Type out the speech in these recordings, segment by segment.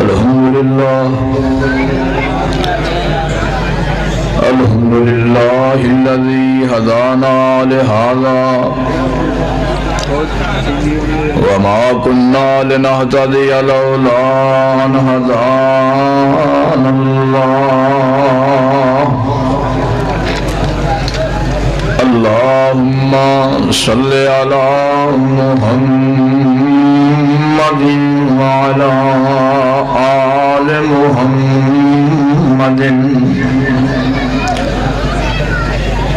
الحمد لله الحمد لله الذي هدانا لهذا وما كنا لنهتدي لولا أن هدانا الله. اللهم صل على محمد محمد وعلى آل محمد.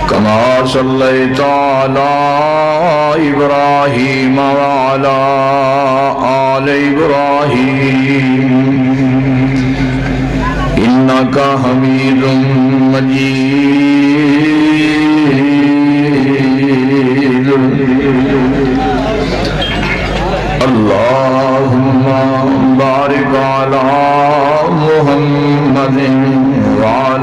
كما صليت على إبراهيم وعلى آل إبراهيم. إنك حميد مجيد. اللهم بارك على محمد وعلى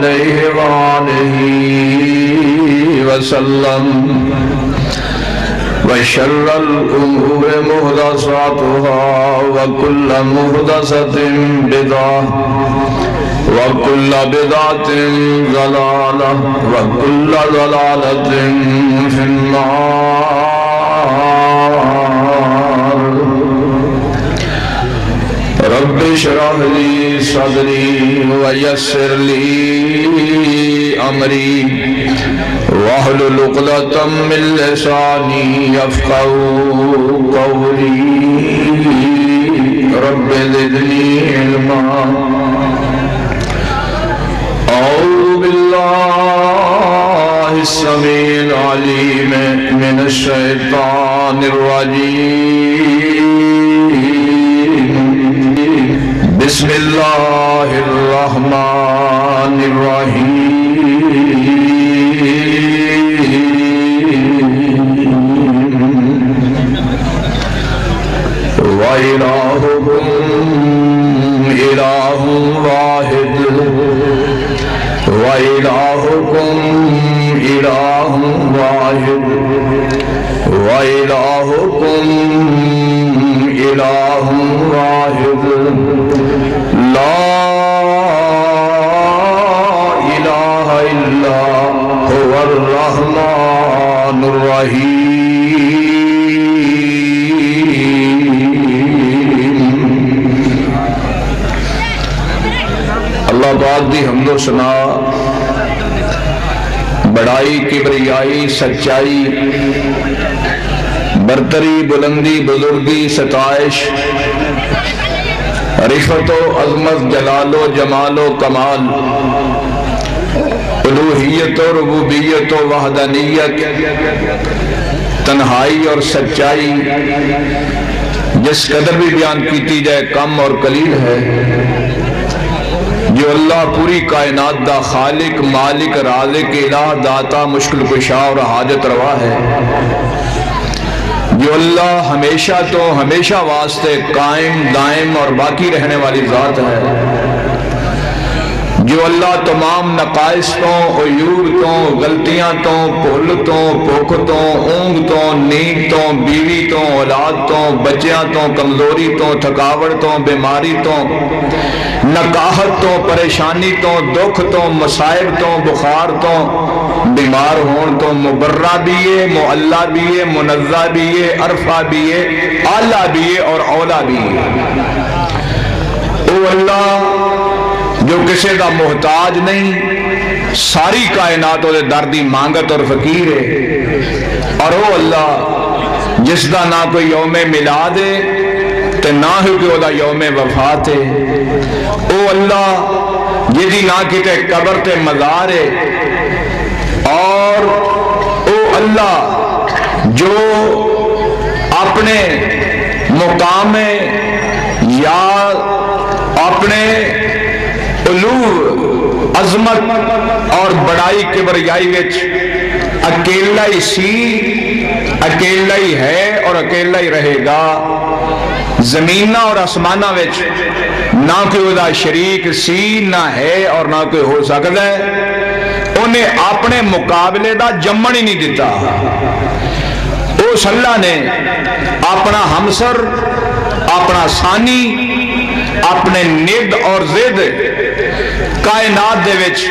عليه وآله وسلم وشر الأمور مهدساتها وكل مهدسة بدعة وكل بدعة ضلالة وكل ضلالة في النار رب اشرح لي صدري ويسر لي أمري. واحلل عقدة من لساني يفقهوا قولي. رب زدني علما. أعوذ بالله السميع العليم من الشيطان الرجيم. بسم الله الرحمن الرحيم وإلهكم إله واحد۔ وإلهكم إله واحد۔ وإلهكم إله واحد۔ اللہ پاک دی حمد و سنا بڑائی، کبریائی، سچائی، برتری، بلندی، بزرگی، ستائش، رفت و عظمت، جلال و جمال و کمال، الوحیت و ربوبیت و وحدانیت تنہائی اور سچائی جس قدر بھی بیان کیتی جائے کم اور قلیل ہے، جو اللہ پوری کائنات دا خالق، مالک، رازق، الہ، داتا، مشکل کشا اور حاجت روا ہے۔ جو اللہ ہمیشہ تو ہمیشہ واسطے قائم، دائم اور باقی رہنے والی ذات ہے۔ جو اللہ تمام نقائص تو عیوب تو غلطیاں تو پھل تو پوکھ تو اونگ تو نیند تو بیوی تو اولاد تو بچیاں تو کمزوری تو تھکاوٹ تو بیماری تو نکاہت تو پریشانی تو دکھ تو مسائب تو بخار تو بیمار ہون تو مبرہ بھی معلہ بھی منزہ بھی عرفہ بھی ہے آلہ بھی اور اولا بھی او اللہ جو کسی کا محتاج نہیں، ساری کائنات وہ دردی مانگت اور فقیر ہے۔ اور وہ اللہ، جس کا نہ کوئی یوم ملاد ہے، تے نہ ہی کہ وہ یوم وفات ہے۔ او اللہ جی جدی نہ کتے قبر تے مزار ہے۔ اور او اللہ، جو اپنے مقام یا اپنے علو عظمت اور بڑائی کے بریائی وچ اکیلا ہی سی اکیلا ہی ہے اور اکیلا ہی رہے گا۔ زمینہ اور آسمانہ وچ نہ کوئی دا شریک سی، نہ ہے اور نہ کوئی ہو سکتا ہے۔ انہیں اپنے مقابلے دا جمن ہی نہیں دیتا اس اللہ نے اپنا ہمسر، اپنا ثانی، اپنے ند اور زد کائنات دے وچ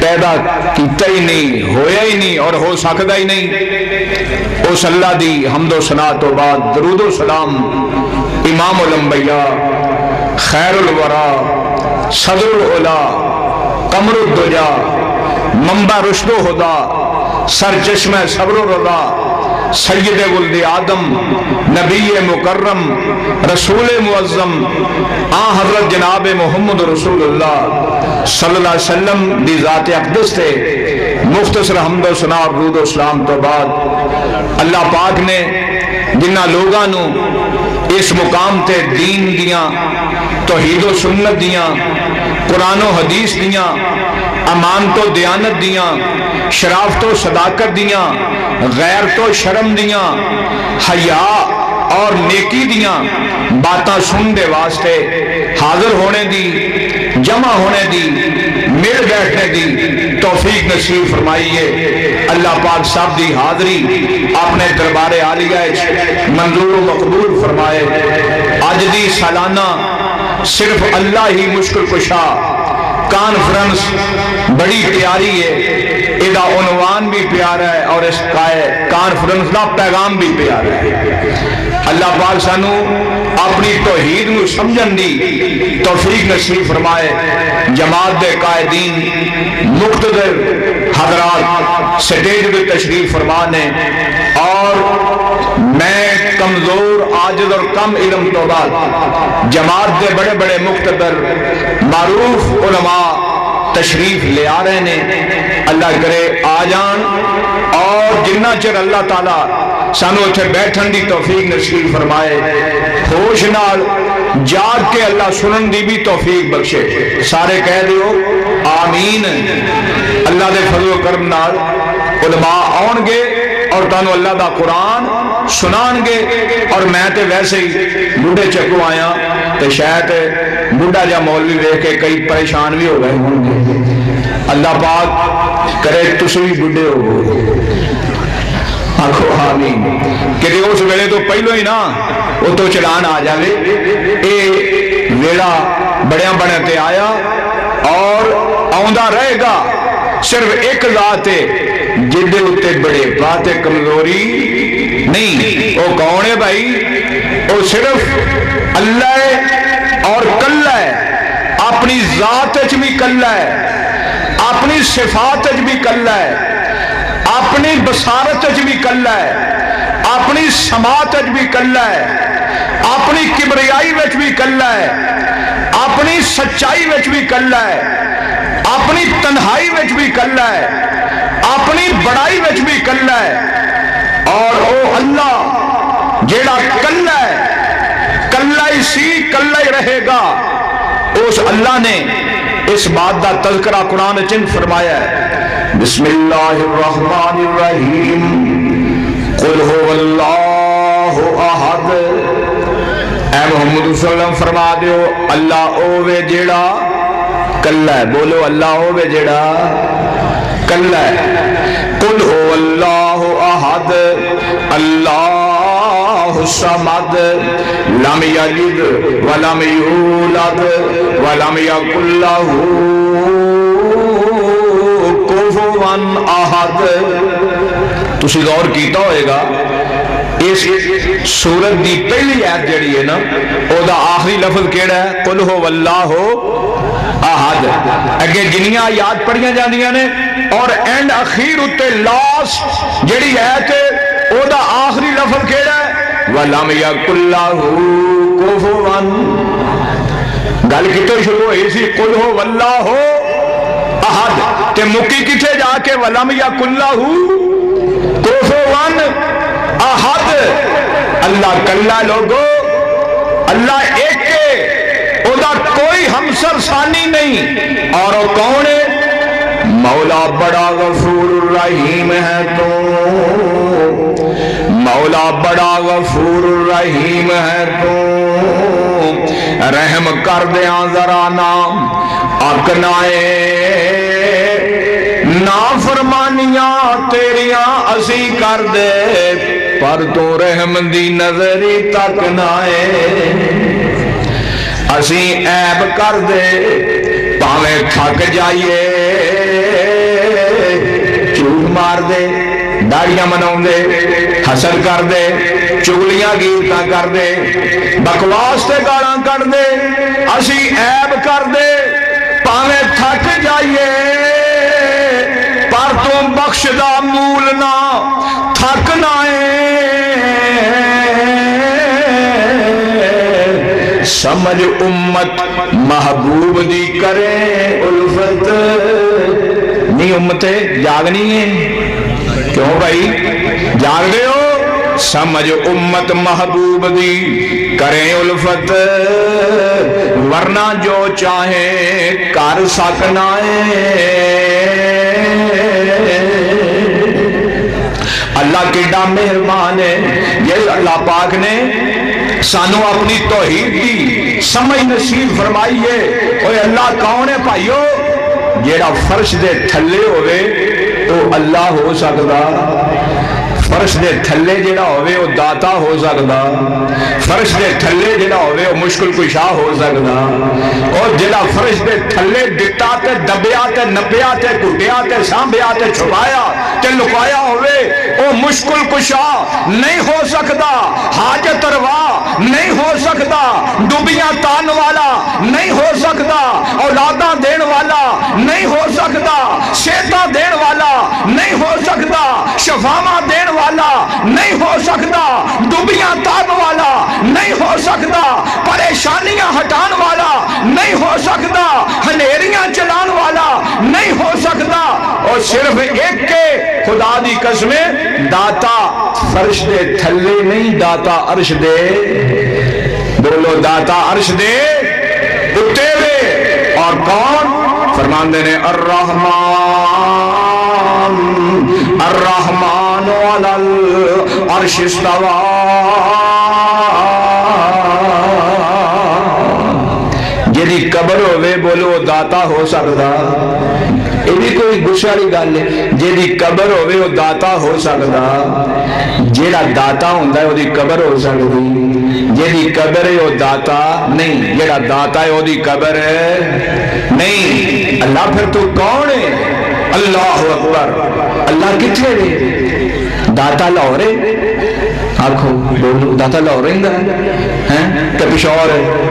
پیدا کیتا ہی نہیں، ہویا ہی نہیں اور ہو سکتا ہی نہیں۔ اس اللہ دی حمد و سنا تو بعد درود و سلام امام الانبیاء، خیر الورا، صدر العلا قمر الدجا منبع رشد و خدا سر چشم صبر و رضا سید ولد آدم، نبی مکرم، رسول معظم آن حضرت جناب محمد رسول اللہ صلی اللہ علیہ وسلم دی ذات اقدس تھے مختصر حمد و سنا اور رود و اسلام تو بعد اللہ پاک نے جنہ لوگانو اس مقام تے دین دیاں، توحید و سنت دیاں، قرآن و حدیث دیاں، امان تو دیانت دیاں شرافت و صداقت دیاں، غیر تو شرم دیاں حیاء اور نیکی دیاں باتاں سن دے واسطے حاضر ہونے دی، جمع ہونے دی، مل بیٹھنے دی توفیق نصیب فرمائیے۔ اللہ پاک صاحب دی حاضری اپنے دربار عالیہ منظور و مقبول فرمائے۔ آج دی سالانہ صرف اللہ ہی مشکل کشا کانفرنس بڑی پیاری ہے ادا عنوان بھی پیارا ہے اور اس کانفرنس کا پیغام بھی پیارا ہے اللہ پاک سانو اپنی توحید نو سمجھن دی توفیق نصیب فرمائے جماعت دے قائدین مقتدر حضرات سٹیج بھی تشریف فرمانے اور میں کمزور آجد اور کم علم تو بعد جماعت دے بڑے بڑے مقتدر، معروف علماء تشریف لے آ رہے ہیں۔ اللہ کرے آ جان اور جنہ چر اللہ تعالیٰ سانو اتھے بیٹھن دی توفیق نصیب فرمائے۔ خوش نال جاگ کے اللہ سنن دی بھی توفیق بخشے۔ سارے کہہ دیو، آمین۔ اللہ دے فضل و کرم نال علماء آن گے اور تانو اللہ دا قرآن سنان گے اور میں تے ویسے ہی بڑھے چکو آیا تے شاید بڑھا جا مولوی دیکھ کے کئی پریشان بھی ہو گئے ہوں گے۔ اللہ پاک کرے تسوی بڑھے ہو گئے۔ آنکھو آمین۔ کہ دے اس ویلے تو پہلو ہی نا، وہ تو چلان آ جاوے۔ اے ویڑا بڑیاں بڑے تے آیا اور آؤندہ رہے گا۔ صرف ایک ذات ہے جدے اتے بڑے بات کمزوری نہیں۔ وہ کون ہے بھائی؟ وہ صرف اللہ ہے اور کلہ ہے۔ اپنی ذات بھی کلہ ہے، اپنی صفات بھی کلہ ہے، اپنی بسارت بھی کلہ ہے، اپنی سماعت بھی کلہ ہے، اپنی کبریائی بھی کلہ ہے۔ اپنی سچائی وچ بھی کلہ ہے، اپنی تنہائی وچ بھی کلہ ہے، اپنی بڑائی وچ بھی کلہ ہے۔ اور او اللہ، جیڑا کلہ ہے، کلہ ہی سی، کلہ ہی رہے گا۔ اس اللہ نے اس بات دا تذکرہ قرآن چند فرمایا ہے۔ بسم اللہ الرحمن الرحیم۔ قل هو اللہ احد۔ اے محمد صلی اللہ علیہ وسلم فرما دیو، اللہ اوے جیڑا کلہ ہے۔ بولو، اللہ اوے جیڑا کلہ ہے۔ قل هو اللہ احد، اللہ سمد لم یلد ولم یولد ولم یکن له کفوان آہد تسی غور کیتا ہوئے گا اس سورت دی پہلی آیت جڑی ہے نا، او دا آخری لفظ کیڑا ہے؟ قل ہو واللہ ہو آہد اگے جنیاں یاد پڑھیاں جاندیاں نے، اور اینڈ اخیر اتے لاس جڑی آیت ہے، او دا آخری لفظ کیڑا ہے، وَلَمْ يَكُلَّهُ کوفوان گل کتوں شروع ہوئی سی؟ قل ہو واللہ ہو احد۔ تے مکی کتھے جا کے ولم یا کلہ ہو احد۔ اللہ کلہ لوگو، اللہ ایک کے او کوئی ہمسر ثانی نہیں۔ اور وہ کون ہے؟ مولا بڑا غفور الرحیم ہے تو۔ مولا بڑا غفور الرحیم ہے تو۔ رحم کر دیاں ذرا نام اکنائے نافرمانیاں تیریاں اسی کر دے۔ پر تو رحم دی نظری تک نائے اسی عیب کر دے، پاویں تھک جائیے۔ چوٹ مار دے، داڑیاں مناؤں دے حسن کر دے، چگلیاں گیتاں کر دے، بکواس تے گاڑاں کر دے۔ اسی عیب کر دے، پاویں تھک جائیے۔ پر تم بخش دا مولنا تھک نائے سمجھ امت محبوب دی کرے الفت۔ نہیں امتے جاگنی ہے۔ کیوں بھائی؟ جاگ دے ہو۔ سمجھ امت محبوب دی کریں الفت۔ ورنہ جو چاہے کر سکنا اللہ کیڈا مہربان ہے۔ یہ اللہ پاک نے سانو اپنی توحید دی سمجھ نصیب فرمائیے۔ اوے اللہ کون ہے بھائیو؟ جیڑا فرش دے تھلے ہوئے، تو اللہ ہو سکتا فرش دے تھلے جڑا ہوئے وہ داتا ہو سکتا فرش دے تھلے جڑا ہوئے وہ مشکل کشا ہو سکتا اور جڑا فرش دے تھلے دتا تے دبیا تے نپیا تے کٹیا تے سانبیا تے چھپایا تے لکایا ہوئے وہ مشکل کشا نہیں ہو سکتا حاجت روا نہیں ہو سکتا ڈبیاں تان والا نہیں ہو سکتا اولاداں دین والا نہیں ہو سکتا شیطہ دین والا نہیں ہو سکتا شفامہ دین والا نہیں ہو سکتا ڈبیاں تان والا نہیں ہو سکتا، پریشانیاں ہٹان والا نہیں ہو سکتا، ہنیریاں چلان والا نہیں ہو سکتا۔ اور صرف ایک کے خدا دی قسمیں داتا فرش دے تھلے نہیں، داتا عرش دے، بولو داتا عرش دے اتے وے۔ اور کون؟ فرمان دینے الرحمن الرحمن۔ والا العرش استوا جیدی قبر ہوئے بولو داتا ہو سکتا یہ بھی کوئی گشاری گل ہے جیدی قبر ہوئے وہ داتا ہو سکتا جیڑا داتا ہوندہ ہے وہ دی قبر ہو سکتی جیدی قبر ہے وہ داتا نہیں جیڑا داتا ہے وہ دی قبر ہے نہیں اللہ پھر تو کون ہے اللہ اکبر اللہ کتنے دے داتا لاہورے آنکھو بولو داتا لاہورے ہیں؟ کہ پشور ہے۔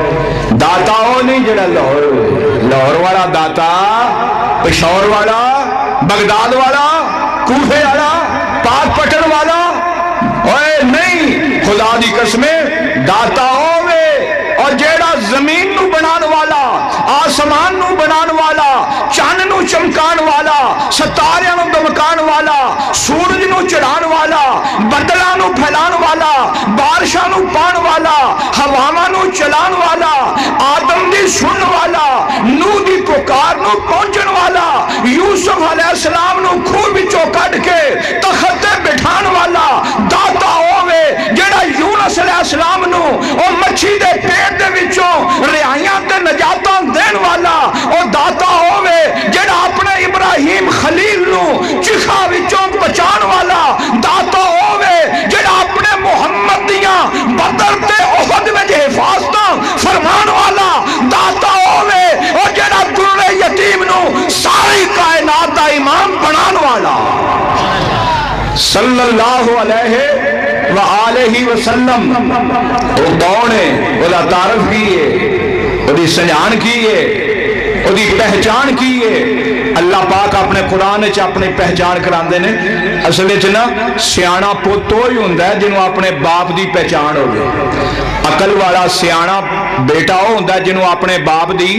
داتا ہو نہیں جڑا لاہور لاہور والا داتا پشور والا، بغداد والا، کوفے والا، پاک پٹن والا۔ اوے نہیں، خدا دی قسمیں داتا ہووے۔ اور جیڑا زمین نو بنان والا، آسمان نو بنان والا، چاند نو چمکان والا، ستاریاں نو دمکان والا، سورج نو چڑھان والا نو پھیلان والا، بارشاں نو پان والا، ہواواں نو چلان والا، آدم دی سن والا نو دی پکار نو پہنچن والا، یوسف علیہ السلام نو کھو بچو کے تخت بٹھان والا، داتا ہووے، جیڑا یونس علیہ السلام نو او مچھی دے پیٹ دے وچوں رہائیاں تے نجاتاں دین والا، او داتا ہووے، جیڑا اپنے ابراہیم خلیل نو چکھا وچوں بچان والا داتا ہووے جیڑا اپنے محمد دیاں بدر تے احد وچ حفاظتاں فرمان والا داتا ہووے او جیڑا در یتیم نو ساری کائنات دا امام بنان والا۔ صلی اللہ علیہ وآلہ وسلم۔ وہ کون ہے؟ وہ دا تعرف کیے وہ دی سنجان کیے وہ دی پہچان کیے اللہ پاک اپنے قرآن چ اپنی پہچان کراندے نے اصل وچ نا سیاਣਾ پوت ہی ہوندا ہے جنوں اپنے باپ دی پہچان ہوے عقل والا سیاਣਾ بیٹا وہ ہوندا ہے جنوں اپنے باپ دی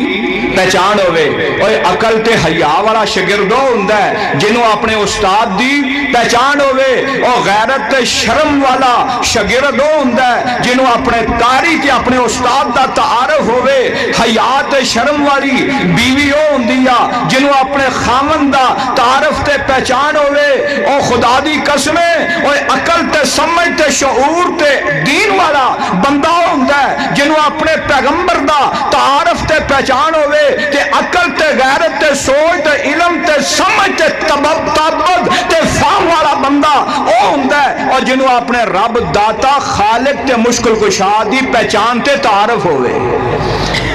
پہچان ہوے اوے عقل تے حیا والا شاگرد وہ ہوندا ہے جنوں اپنے استاد دی پہچان ہوے او غیرت تے شرم والا شاگرد وہ ہوندا ہے جنوں اپنے قاری تے اپنے استاد دا تعارف ہوے حیا تے شرم والی بیوی وہ ہوندی آ جنوں اپنے خامن دا تعارف تے پہچان ہوئے، او خدا دی قسمیں، او عقل تے سمجھ تے شعور تے دین والا بندہ ہوندہ ہے جنوں اپنے پیغمبر دا تعارف تے پہچان ہوئے، تے عقل تے غیرت تے سوچ تے علم تے سمجھ تے تبب تابد تے فام والا بندہ او ہوندہ ہے، اور جنوں اپنے رب، داتا، خالق تے مشکل کشا دی پہچان تے تعارف ہوئے۔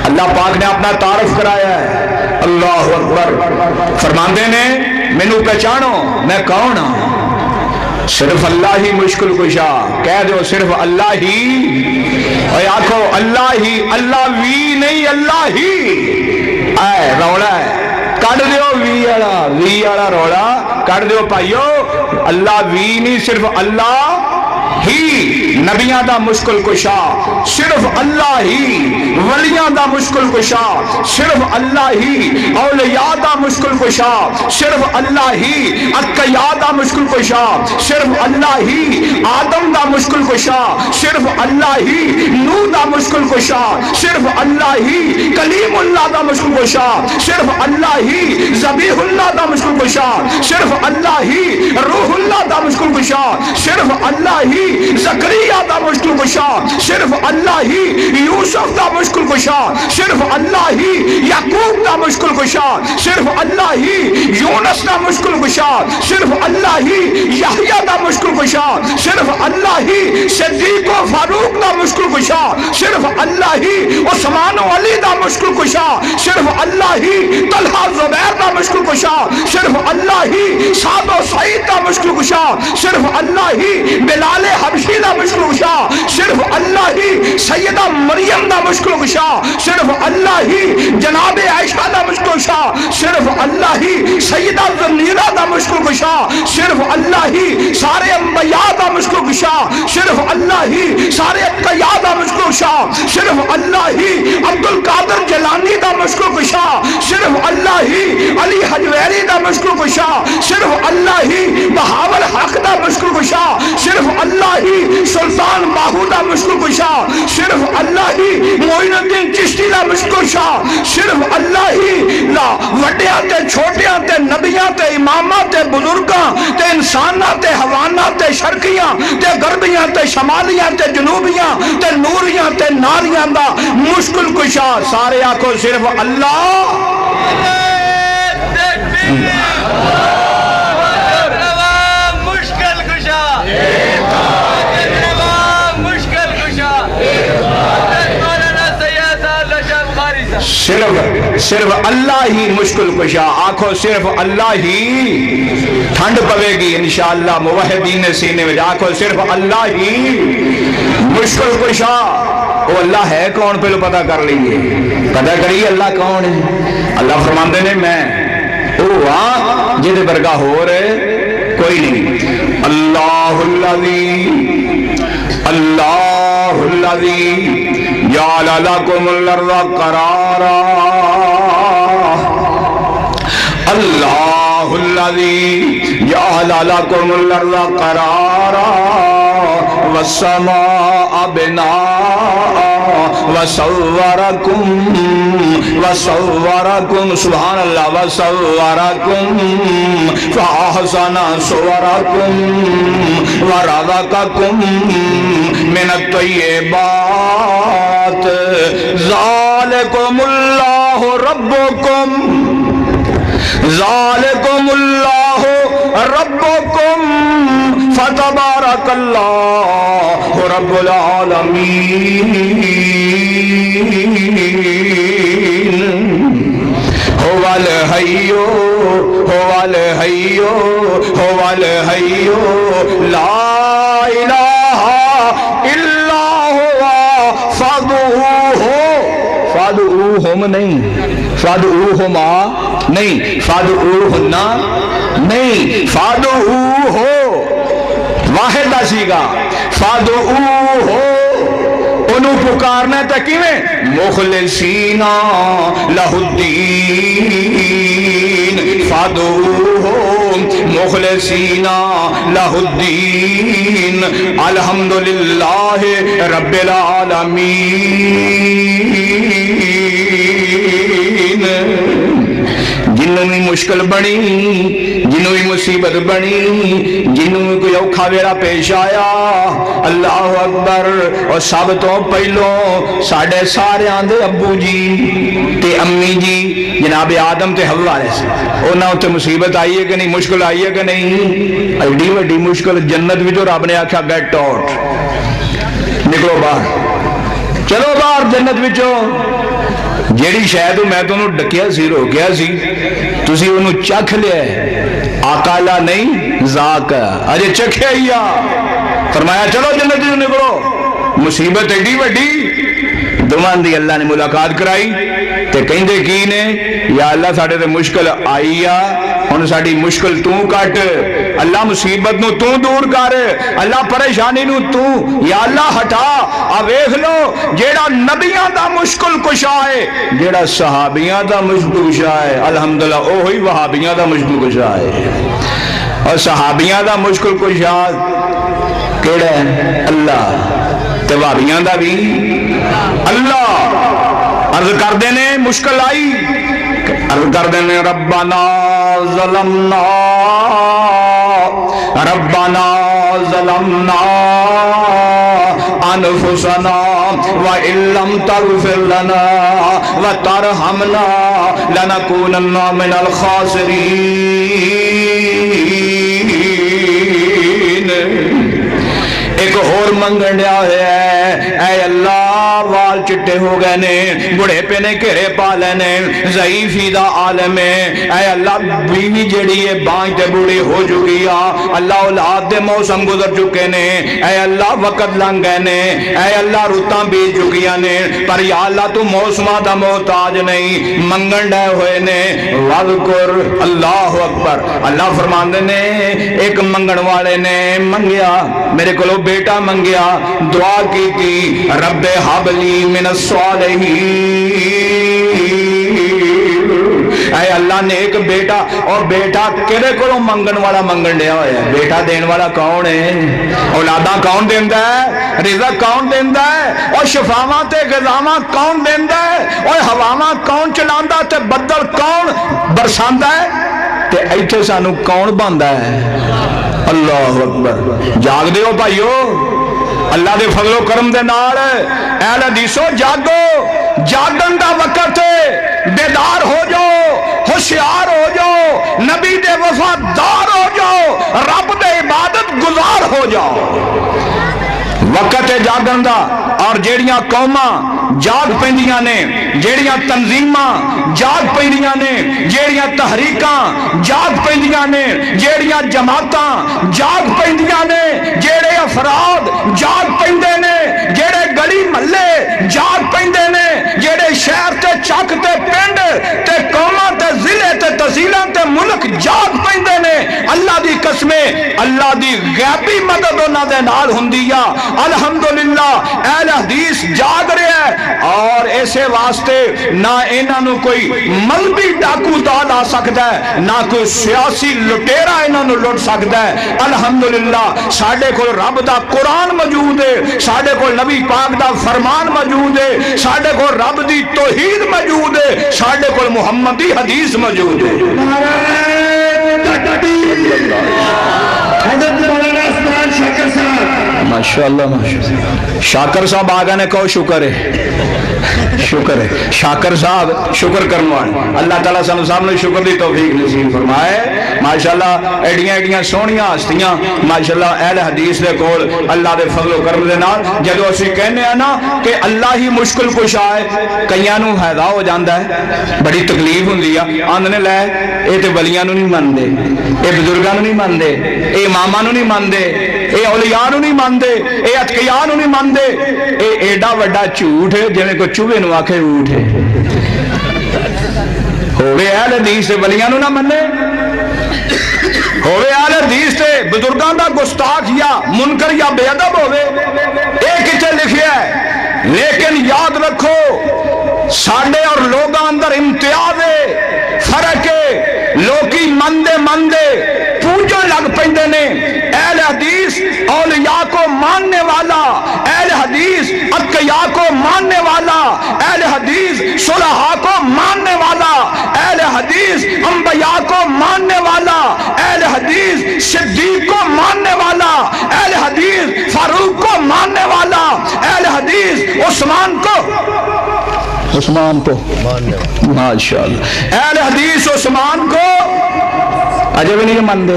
اللہ پاک نے اپنا تعارف کرایا ہے۔ اللہ اکبر۔ فرماندے نے مینو پہچانو، میں کون ہوں صرف اللہ ہی مشکل کشا۔ کہہ دو صرف اللہ ہی؟ اور آکھو، اللہ ہی، اللہ وی نہیں، اللہ ہی؟ اے روڑا ہے۔ کڑ دیو، وی آڑا وی آڑا روڑا۔ کڑ دیو پائیو اللہ وی نہیں، صرف اللہ ہی نبیاں دا مشکل کشا، صرف اللہ ہی، ولیاں دا مشکل کشا، صرف اللہ ہی، اولیاء دا مشکل کشا، صرف اللہ ہی، اکیاء دا مشکل کشا، صرف اللہ ہی، آدم دا مشکل کشا، صرف اللہ ہی نو دا مشکل کشا، صرف اللہ ہی، کلیم اللہ دا مشکل کشا، صرف اللہ ہی زبیح اللہ دا مشکل کشا، صرف اللہ ہی، روح اللہ دا مشکل کشا، صرف اللہ ہی زکریہ دا مشکل کشا، صرف اللہ ہی، یوسف دا مشکل کشا، صرف اللہ ہی، یعقوب دا مشکل کشا، صرف اللہ ہی، یونس دا مشکل کشا، صرف اللہ ہی، یحییٰ دا مشکل کشا، صرف اللہ ہی، صدیق و فاروق دا مشکل کشا، صرف اللہ ہی، عثمان و علی دا مشکل کشا، صرف اللہ ہی، طلحہ زبیر دا مشکل کشا، صرف اللہ ہی، سعد و سعید دا مشکل کشا، صرف اللہ ہی، بلال حبشی دا مشکل کشا صرف اللہ ہی، سیدہ مریم دا مشکل کشا صرف اللہ ہی، جناب عائشہ دا مشکل کشا صرف اللہ ہی، سیدہ زنیرہ دا مشکل کشا صرف اللہ ہی، سارے انبیاء دا مشکل کشا صرف اللہ ہی، سارے اتقیاء دا مشکل کشا صرف اللہ ہی، عبدالقادر جلانی دا مشکل کشا صرف اللہ ہی، علی حجویری دا مشکل کشا صرف اللہ ہی، بہاول حق دا مشکل کشا صرف اللہ اللہ ہی سلطان باہودہ مشکل کشا، صرف اللہ ہی موین الدین چشتی دا مشکل کشا، صرف اللہ ہی لا وڈیاں تے، چھوٹیاں تے، نبیاں تے، اماماں تے، بزرگاں تے، انساناں تے، حواناں تے، شرقیاں تے، غربیاں تے، شمالیاں تے، جنوبیاں تے، نوریاں تے، ناریاں دا مشکل کشا، سارے آکھو صرف اللہ صرف صرف اللہ ہی مشکل کشا۔ آنکھو صرف اللہ ہی ٹھنڈ پوے گی انشاءاللہ، موحدین سینے میں۔ آنکھو صرف اللہ ہی مشکل کشا۔ وہ اللہ ہے کون؟ پہلو پتہ کر لیے پتہ کریے اللہ کون ہے۔ اللہ فرماندے نے، میں۔ او ہاں جیدے برگاہ ہو رہے، کوئی نہیں۔ اللہ اللہ اللہ اللہ جعل لکم الارض قرارا اللہ الذي جعل لکم الارض قرارا والسماء بناء. وصوركم وصوركم سبحان الله وصوركم فأحسن صوركم ورزقكم من الطيبات ذلكم الله ربكم ذالکم اللہ فتبارک اللہ رب العالمین۔ هو الحیو هو الحیو هو الحیو لا الہ الا ہوا فادوہو فادوہم نہیں فد نہیں فد نہیں فد واحد دا سیگا۔ فد او ہو۔ انہوں پکارنا ہے تکیویں مخلصین لہ الدین۔ فدو مخلصین لہ الدین۔ الحمدللہ رب العالمین۔ جنوں بھی مشکل بنی، جنوں بھی مصیبت بنی، جنوں بھی کوئی اوکھا ویڑا پیش آیا۔ اللہ اکبر۔ اور سب تو پہلو ساڑھے سارے آندے ابو جی تے امی جی جناب آدم تے حوا رہے سے اونا ہوتے مصیبت آئی ہے کہ نہیں، مشکل آئی ہے کہ نہیں؟ ایڈی وڈی مشکل جنت بھی جو رب نے آکھا گیٹ آؤٹ نکلو باہر۔ چلو باہر جنت وچوں۔ جیڑی شاید میں تو انہوں ڈکیا سی روکیا سی تسی انہوں چکھ لیا ہے آقالا نہیں زاک اجے چکھے ہی آ فرمایا چلو جنت جو نکلو مصیبت ایڈی وڈی دمان دی اللہ نے ملاقات کرائی تے کہیں دے کی نے، یا اللہ ساڑھے تے مشکل آئی آ، ہن ساڑی مشکل تو کٹ، اللہ مصیبت نو تو دور کر، اللہ پریشانی نو تو یا اللہ ہٹا، آ ویکھ لو، جیڑا نبیاں دا مشکل کشا ہے، جیڑا صحابیاں دا مشکل کشا ہے، الحمدللہ او ہوئی وہابیاں دا مشکل کشا ہے۔ اور صحابیاں دا مشکل کشا کیڑا ہے؟ اللہ۔ تے وہابیاں دا بھی اللہ۔ عرض کر دینے مشکل آئی عرض کر دینے ربنا ظلمنا ربنا ظلمنا انفسنا وان لم تغفر لنا وترحمنا لنكونن من الخاسرين ایک اور منگن دیا ہے، اے اللہ وال چٹے ہو گئے نے بڑے پہ نے کہرے پالے نے، ضعیفی دا عالم ہے۔ اے اللہ، بیوی جڑی ہے، بانج تے بڑی ہو چکی آ۔ اللہ اولاد دے موسم گزر چکے نے۔ اے اللہ، وقت لنگ گئے نے۔ اے اللہ، رتاں بیج چکیاں نے۔ پر یا اللہ، تو موسمہ دا محتاج نہیں۔ منگن دے ہوئے نے۔ وذکر اللہ اکبر۔ اللہ فرمان دے نے، ایک منگن والے نے منگیا، میرے کو بیٹا منگیا، دعا کی تھی، رب حب حبلی من الصالحین اے اللہ نے ایک بیٹا، اور بیٹا کیڑے کو منگن والا منگن دیا ہویا ہے۔ بیٹا دین والا کون ہے؟ اولاداں کون دیندہ ہے؟ رزق کون دیندہ ہے؟ اور شفاواں تے غذاواں کون دیندہ ہے؟ اور ہواواں کون چلاندہ تے بدل کون برساندہ ہے؟ تے ایتھے سانو کون باندہ ہے؟ اللہ اکبر۔ جاگ دیو بھائیو۔ اللہ دے فضل و کرم دے نال۔ اہل حدیثو، جاگو، جاگن دا وقت بیدار ہو جاؤ، ہوشیار ہو جاؤ، نبی دے وفادار ہو جاؤ، رب دے عبادت گزار ہو جاؤ۔ وقت ہے جاگن دا اور جیڑیاں قوماں جاگ پیندیاں نے، جیڑیاں تنظیماں جاگ پیندیاں نے، جیڑیاں تحریکاں جاگ پیندیاں نے، جیڑیاں جماعتاں جاگ پیندیاں نے، جیڑے افراد جاگ پیندے نے، جیڑے گلی ملے جاگ پیندے نے شہر تے چک تے پنڈ تے قوماں تے ضلع تے تحصیلاں تے ملک جاگ پیندے نے۔ اللہ دی قسمیں، اللہ دی غیبی مدد انہاں دے نال ہوندی آ۔ الحمدللہ، اہل حدیث جاگ رہے ہیں۔ اور ایسے واسطے نہ انہاں نو کوئی ملبی ڈاکو داد آ سکتا ہے، نہ کوئی سیاسی لٹیرا انہاں نو لٹ سکتا ہے۔ الحمدللہ ساڑھے کو رب دا قرآن موجود ہے ساڑھے کو نبی پاک دا فرمان موجود ہے ساڑھے کو رب دی توحید موجود ہے ساڑھے کو محمدی حدیث موجود ہے۔ ماشاءاللہ ماشاءاللہ۔ شاکر صاحب آگا نے کہو شکر ہے۔ شکر ہے۔ شاکر صاحب، شکر کرنوان اللہ تعالیٰ سانو صاحب نے شکر دی توفیق نصیب فرمائے۔ ماشاءاللہ، ایڈیاں ایڈیاں سونیاں ہستیاں، ماشاءاللہ، اہل حدیث دے کول اللہ دے فضل و کرم دے نال جدو اسی کہنے ہیں نا کہ اللہ ہی مشکل کش آئے، کئیاں نو حیدہ ہو جاندہ ہے۔ بڑی تکلیف ہوں دیا آندھنے لے، اے تے ولیاں نو نہیں مان دے اے بزرگاں نو نہیں مان دے اے اماماں نو نہیں مان دے اے اولیاء نو نہیں مان دے اے اتقیاء نو نہیں مان دے اے ایڈا وڈا جھوٹ ہے، جویں کو چوہے نو آکھے اٹھے ہوئے اہل حدیث سے ولیاں نو نہ منے ہوئے اہل حدیث سے بزرگاں دا گستاخ یا منکر یا بے ادب ہوئے ایک کچھے لکھیا ہے لیکن یاد رکھو ساڑھے اور لوگاں اندر امتیاز ہے فرق ہے لوگی مندے مندے پوجو لگ پہندے نے۔ اہل حدیث اولیاء کو ماننے والا، اہل حدیث اتقیاء کو ماننے والا، اہل حدیث صلحاء کو ماننے والا، اہل حدیث انبیاء کو ماننے والا، اہل حدیث صدیق کو ماننے والا، اہل حدیث فاروق کو ماننے والا، اہل حدیث عثمان کو عثمان کو۔ ماشاءاللہ۔ اہل حدیث عثمان کو۔ عجب نہیں مندے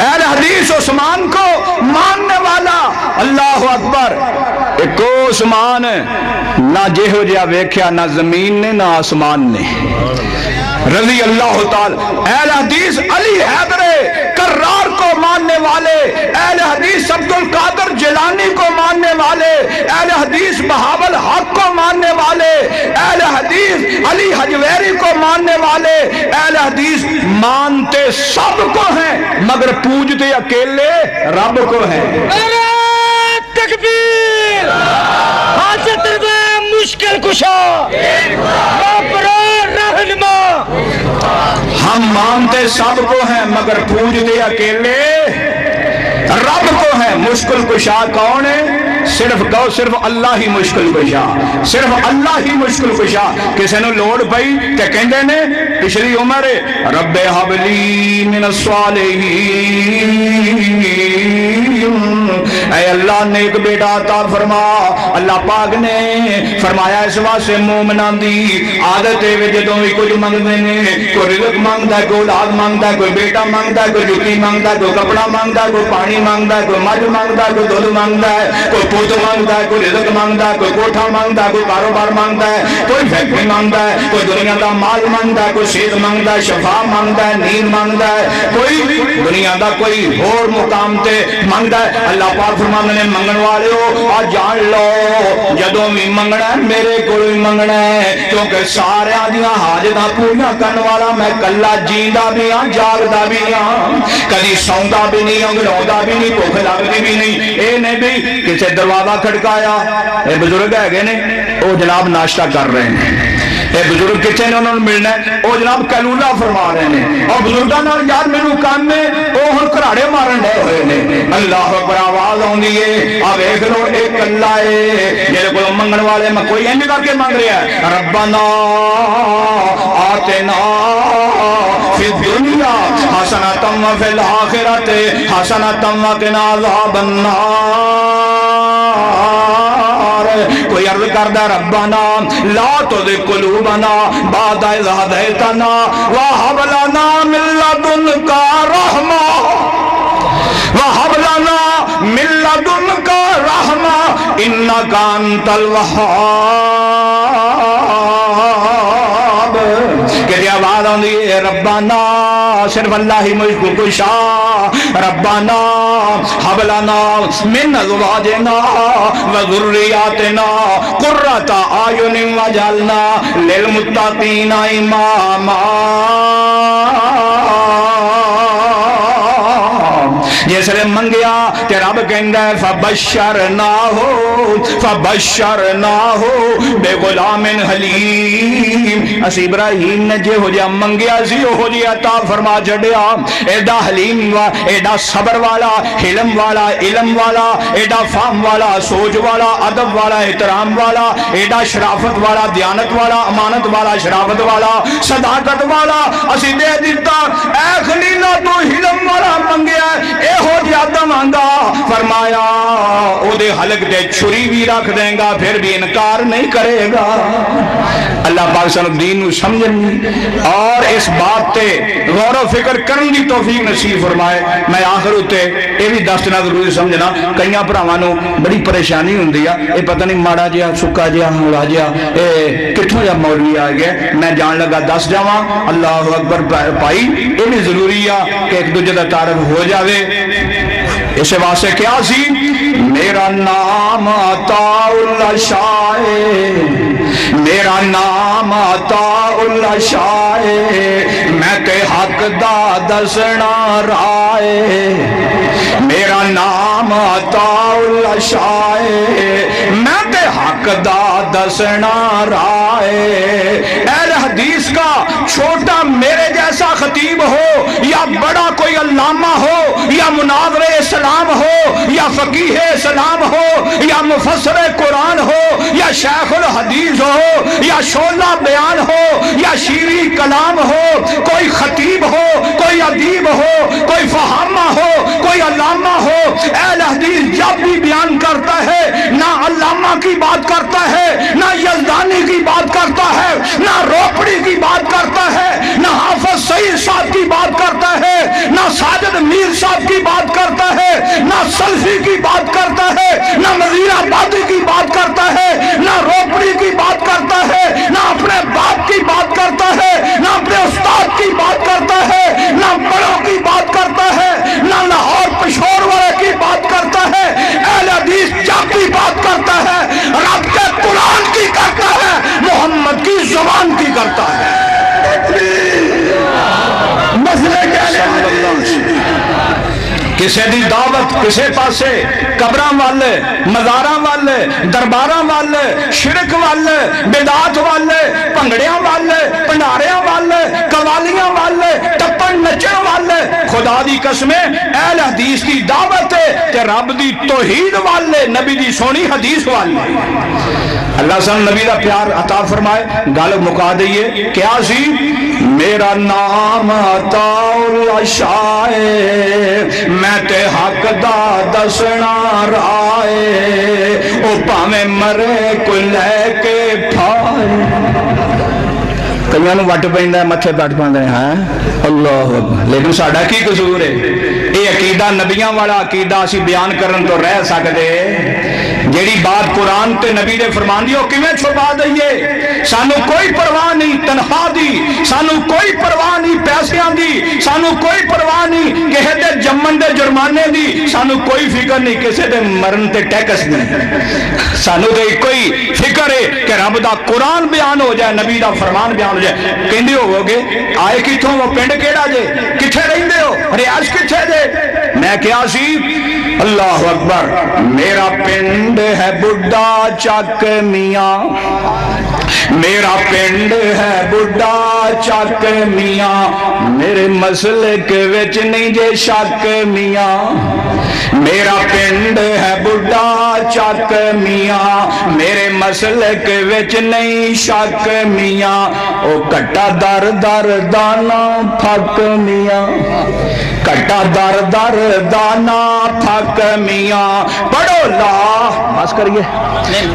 اہل حدیث عثمان کو ماننے والا۔ اللہ اکبر۔ ایک عثمان نہ جہو جہا ویکھیا نہ زمین نے نہ آسمان نے۔ رضی اللہ تعالی۔ اہل حدیث علی حیدر کرار کو ماننے والے اہل حدیث عبد القادر جلانی کو ماننے والے اہل حدیث بہاول حق کو ماننے والے اہل حدیث علی حجویری کو ماننے والے اہل حدیث مانتے سب کو ہیں مگر پوجتے اکیلے رب کو ہیں۔ تکبیر! حاجت رضا مشکل کشا! ابرار ہم مانتے سب کو ہیں مگر پوجتے اکیلے۔ رب کو ہے مشکل کشا کون ہے؟ صرف کہو، صرف اللہ ہی مشکل کشا۔ صرف اللہ ہی مشکل کشا۔ کسی نے لوڑ پئی کہ کہندے نے، پچھلی عمر، رب حبلی من الصالحین۔ اے اللہ نے بیٹا عطا فرما۔ اللہ پاک نے فرمایا اس واسطے مومنان دی عادت ہے جدوں بھی کچھ منگدے نے کوئی رزق مانگدا ہے، کوئی اولاد مانگدا ہے، کوئی بیٹا مانگدا ہے، کوئی جُتی مانگدا ہے، کوئی کپڑا مانگدا ہے، کوئی پانی پانی مانگدا ہے کوئی مجھ مانگدا ہے کوئی دودھ مانگدا ہے کوئی پوت مانگدا ہے کوئی رزق مانگدا ہے کوئی کوٹھا مانگدا ہے کوئی کاروبار مانگدا ہے کوئی فیکٹری مانگدا ہے کوئی دنیا دا مال مانگدا ہے کوئی صحت مانگدا ہے شفا مانگدا ہے نیند مانگدا ہے کوئی دنیا دا کوئی اور مقام تے مانگدا ہے اللہ پاک فرماندے نے منگن والے ہو آ جان لو جدوں بھی منگنا ہے میرے کول بھی منگنا ہے کیونکہ سارے دیاں حاجتاں پوریاں کرن والا میں کلا جیندا بھی ہاں جاگدا بھی ہاں کدی سوندا بھی نہیں ہوں انگڑاوندا بھی نہیں بھوک لگدی بھی نہیں اے نے بھی کسے دروازہ کھڑکایا؟ اے بزرگ ہے گئے نے، او جناب ناشتہ کر رہے ہیں. اے بزرگ کچھے نے انہوں نے ملنا ہے؟ او جناب کلولہ فرما رہے ہیں. اور بزرگاں نال یار میرے کام میں او ہن کراڑے مارن دے ہوئے نے. اللہ اکبر، آواز آوندی ہے آ ویکھ لو ایک اللہ ہے میرے کو منگن والے، میں کوئی اینج کر کے مانگ رہا ہے. ربنا آتنا فی حسنۃ و فی الاخرۃ حسنۃ و قنا عذاب النار. کوئی عرض کردہ، ربنا، لا تذق قلوبنا بعد اذ هديتنا وهب لنا من لدنك رحمه وهب لنا من لدنك رحمه انك انت الوهاب. کہ آواز آندھی ہے ربانا، صرف اللہ ہی مجھ کو کشا، ربانا، حبلنا، من ازواجنا و وذریاتنا قرۃ اعین وجعلنا للمتقین اماما۔ جس نے منگیا تے رب کہندا ہے فبشرنا ہو فبشرنا ہو بے غلام حلیم اسی ابراہیم نے جے ہو جا منگیا سی ہو جی عطا فرما چھڈیا۔ ایڈا حلیم وا، ایڈا صبر والا، حلم والا، علم والا، ایڈا فہم والا، سوچ والا، ادب والا، احترام والا، ایڈا شرافت والا، دیانت والا، امانت والا، شرافت والا، صداقت والا۔ اسی دے دیتا اے خلیلہ تو حلم والا منگیا اے ہو جاتا مانگا فرمایا او دے حلق دے چھری بھی رکھ دیں گا پھر بھی انکار نہیں کرے گا اللہ پاک صلی اللہ دین نو سمجھن اور اس بات تے غور و فکر کرن دی توفیق نصیب فرمائے میں آخر ہوتے اے بھی دستنا ضروری سمجھنا کئیاں پراوانو بڑی پریشانی ہوں دیا اے پتہ نہیں ماڑا جیا سکا جیا ہوا جیا اے کتھوں جا مولوی آ گیا میں جان لگا دس جاواں اللہ اکبر پائی اے بھی ضروری ہے کہ ایک دوجہ دا تعارف ہو جاوے اسے واسطے کیا سی میرا نام عطا اللہ شاہ میرا نام عطا اللہ شاہ میں تے حق دا دسنا رائے میرا نام عطا اللہ شاہ میں تے حق دا دسنا رائے اہل حدیث کا چھوٹا میرے جیسا خطیب ہو یا بڑا کوئی علامہ ہو مناظرے اسلام ہو یا فقیح اسلام ہو یا مفسر قرآن ہو یا شیخ الحدیث ہو یا شولہ بیان ہو یا شیری کلام ہو کوئی خطیب ہو کوئی ادیب ہو کوئی فہامہ ہو کوئی علامہ ہو اہل حدیث جب بھی بیان کرتا ہے نہ علامہ کی بات کرتا ہے نہ یزدانی کی بات کرتا ہے نہ روپڑی کی بات کرتا ہے نہ حافظ سعید صاحب کی بات کرتا ہے نہ ساجد میر صاحب کی بات کرتا ہے نہ سلفی کی بات کرتا ہے، نہ مزیر آبادی کی بات کرتا ہے، نہ روپڑی کی بات کرتا ہے، نہ اپنے باپ کی بات کرتا ہے، نہ اپنے استاد کی بات کرتا ہے، نہ بڑوں کی بات کرتا ہے، نہ لاہور پشور والے کی بات کرتا ہے، اہل حدیث جب بھی بات کرتا ہے، رب کے قرآن کی کرتا ہے، محمد کی زبان کی کرتا ہے مسئلے کیا کسے دی دعوت کسے پاسے، قبراں والے، مزاراں والے، درباراں والے، شرک والے، بدعات والے پنگڑیاں والے پنڈاریاں والے، قوالیاں والے ٹپن نچن والے، خدا دی قسمیں، اہل حدیث دی دعوت ہے تے رب دی توحید والے، نبی دی سونی حدیث والے۔ اللہ صلی اللہ نبی دا پیار عطا فرمائے، گل مکا دئیے، کیا سی؟ میرا نام عطا اللہ شاہ میں تے حق دا دسنا رائے او پاویں مرے کو لے کے پھائے کئیاں وٹ پیندا ہے؟ متھے پٹ پاندے ہاں؟ اللہ لیکن ساڈا کی قصور ہے؟ یہ عقیدہ نبیاں والا عقیدہ اسی بیان کرن تو رہ سکدے جیڑی بات قرآن تے نبی دے فرمان دی او کیویں چھپا دئیے سانو کوئی پرواہ نہیں تنخواہ دی سانو کوئی پرواہ نہیں پیسیاں دی سانو کوئی پرواہ نہیں کہے دے جمن دے جرمانے دی سانو کوئی فکر نہیں کسے دے مرن تے ٹیکس نہیں سانو دے کوئی فکر ہے کہ رب دا قرآن بیان ہو جائے نبی دا فرمان بیان ہو جائے کہندے ہو گے آئے کتھوں وہ پنڈ کیڑا جے کتھے رہندے ہو ریاض کتھے جے میں کیا سی؟ اللہ اکبر۔ میرا پنڈ ہے بڑھا چک میاں۔ میرا پنڈ ہے بڑھا چک میاں۔ میرے مسئلے کے وچ نہیں جے شک میاں۔ میرا پنڈ ہے بڑھا چک میاں۔ میرے مسئلے کے وچ نہیں شک میاں۔ او کٹا در در دانا پھک میاں۔ کٹا در در دانا تھک میاں پڑھو لا بس کریے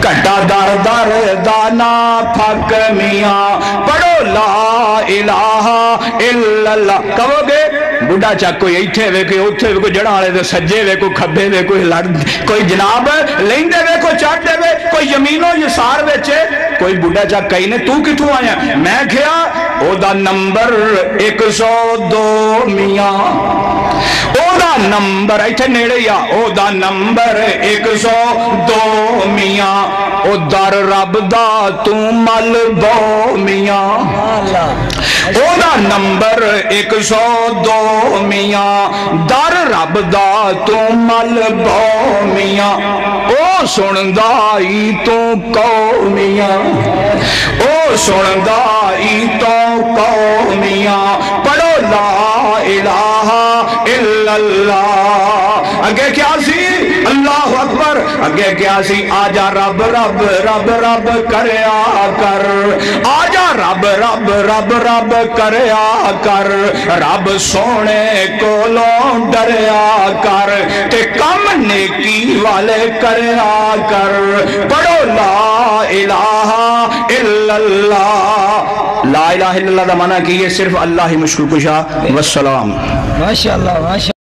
کٹا در در دانا تھک میاں پڑھو لا الہ الا اللہ کہو گے بڑھا چاک کوئی ایتھے وے کوئی اوتھے وے کوئی جڑا والے دے سجے وے کوئی کھبے وے کوئی لڑ کوئی جناب لیندے وے کوئی چاٹے وے کوئی یمینو یسار وچے کوئی بڑھا چاک کئی نے تو کتھوں آیا میں کھیا او دا نمبر ایک سو دو میاں او دا نمبر ایتھے نیڑے یا او دا نمبر ایک سو دو میاں او در رب دا تو مل بو میاں اللہ او دا نمبر ایک سو دو میاں در رب دا تو مل بو میاں او سندائی تو کو میاں او سندائی تو کو میاں پڑھو لا الہ الا اللہ اگے کیا سی؟ اللہ اکبر۔ اگے کیا سی؟ آجا رب رب رب رب کریا کر۔ آجا رب رب رب رب کریا کر۔ رب سونے کولوں ڈریا کر۔ تے کم نیکی والے کریا کر۔ پڑھو لا الہ الا اللہ۔ لا الہ الا اللہ دا معنی کی یہ صرف اللہ ہی مشکل کشا۔ والسلام۔ ماشاءاللہ ماشاءاللہ۔